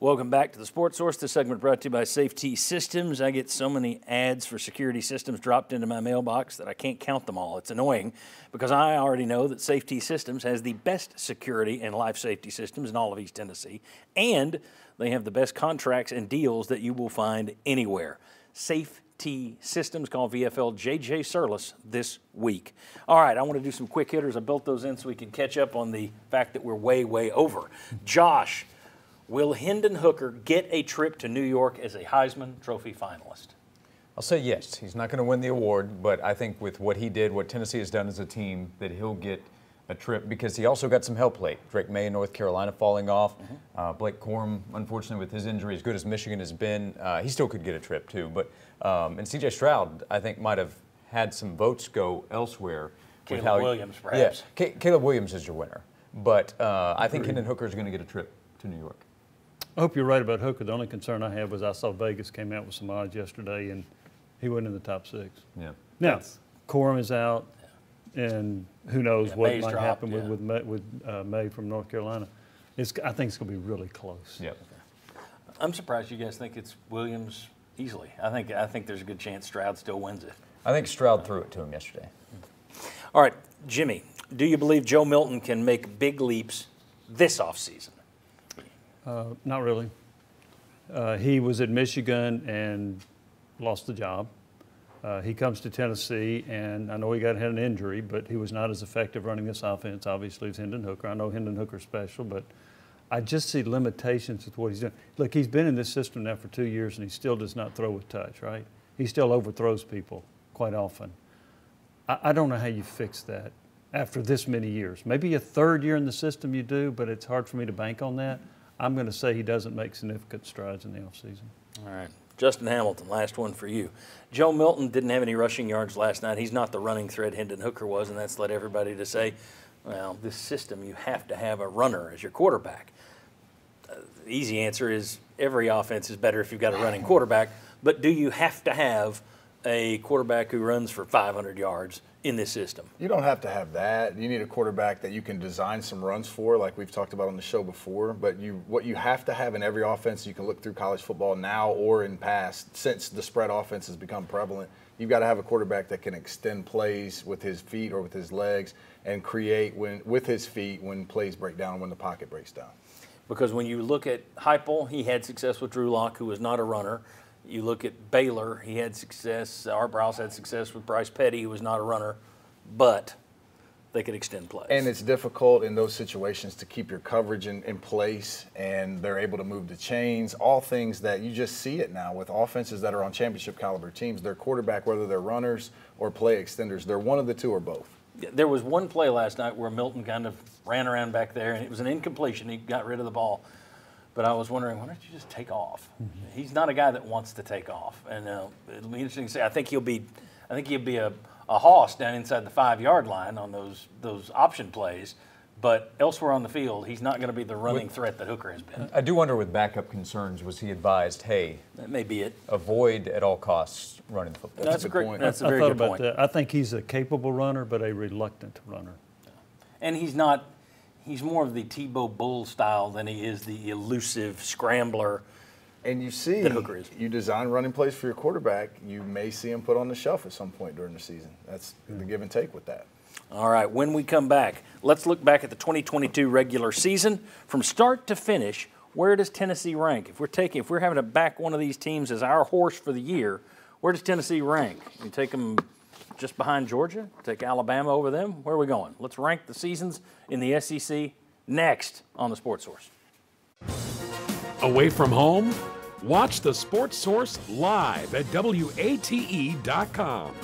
Welcome back to the Sports Source. This segment brought to you by Safety Systems. I get so many ads for security systems dropped into my mailbox that I can't count them all. It's annoying because I already know that Safety Systems has the best security and life safety systems in all of East Tennessee, and they have the best contracts and deals that you will find anywhere. Safety Systems. Call VFL JJ Surlis this week. All right, I want to do some quick hitters. I built those in so we can catch up on the fact that we're way, way over. Josh. Will Hendon Hooker get a trip to New York as a Heisman Trophy finalist? I'll say yes. He's not going to win the award, but I think with what he did, what Tennessee has done as a team, that he'll get a trip because he also got some help late. Drake Maye in North Carolina falling off. Mm-hmm. Uh, Blake Corum, unfortunately, with his injury, as good as Michigan has been, uh, he still could get a trip too. But um, and C.J. Stroud, I think, might have had some votes go elsewhere. Caleb how, Williams, perhaps. Yeah, Caleb Williams is your winner, but uh, I think Hendon Hooker is going to get a trip to New York. I hope you're right about Hooker. The only concern I have was I saw Vegas came out with some odds yesterday, and he went in the top six. Yeah. Now, Corum is out, and who knows yeah, what Maye's might dropped, happen yeah. with with, with uh, Maye from North Carolina. It's, I think it's going to be really close. Yep. I'm surprised you guys think it's Williams easily. I think I think there's a good chance Stroud still wins it. I think Stroud threw it to him yesterday. All right, Jimmy, do you believe Joe Milton can make big leaps this offseason? Uh, not really. Uh, he was at Michigan and lost the job. Uh, he comes to Tennessee, and I know he got had an injury, but he was not as effective running this offense. Obviously, as Hendon Hooker. I know Hendon Hooker's special, but I just see limitations with what he's doing. Look, he's been in this system now for two years, and he still does not throw with touch. Right? He still overthrows people quite often. I, I don't know how you fix that after this many years. Maybe a third year in the system you do, but it's hard for me to bank on that. I'm going to say he doesn't make significant strides in the offseason. All right. Justin Hamilton, last one for you. Joe Milton didn't have any rushing yards last night. He's not the running threat Hendon Hooker was, and that's led everybody to say, well, this system, you have to have a runner as your quarterback. Uh, the easy answer is every offense is better if you've got a running quarterback, but do you have to have a quarterback who runs for 500 yards in this system. You don't have to have that. You need a quarterback that you can design some runs for, like we've talked about on the show before. But you, what you have to have in every offense, you can look through college football now or in past, since the spread offense has become prevalent. You've got to have a quarterback that can extend plays with his feet or with his legs and create when with his feet when plays break down, when the pocket breaks down. Because when you look at Heupel, he had success with Drew Lock, who was not a runner. You look at Baylor, he had success. Art Briles had success with Bryce Petty, who was not a runner, but they could extend plays. And it's difficult in those situations to keep your coverage in, in place, and they're able to move the chains, all things that you just see it now with offenses that are on championship caliber teams. Their quarterback, whether they're runners or play extenders, they're one of the two or both. There was one play last night where Milton kind of ran around back there, and it was an incompletion. He got rid of the ball but I was wondering, why don't you just take off? Mm-hmm. He's not a guy that wants to take off, and uh, it'll be interesting to see. I think he'll be, I think he'll be a, a hoss down inside the five yard line on those those option plays. But elsewhere on the field, he's not going to be the running with, threat that Hooker has been. I do wonder, with backup concerns, was he advised, "Hey, that may be it. Avoid at all costs running the football." That's, that's a great point. That's a very I good point. That. I think he's a capable runner, but a reluctant runner. And he's not he's more of the Tebow Bull style than he is the elusive scrambler. And you see, you design running plays for your quarterback. You may see him put on the shelf at some point during the season. That's the give and take with that. All right, when we come back, let's look back at the 2022 regular season from start to finish. Where does Tennessee rank? If we're taking, if we're having to back one of these teams as our horse for the year, where does Tennessee rank? You take them just behind Georgia, take Alabama over them. Where are we going? Let's rank the seasons in the SEC next on the Sports Source. Away from home? Watch the Sports Source live at WATE.com.